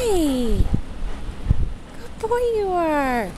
Hey! Good boy you are!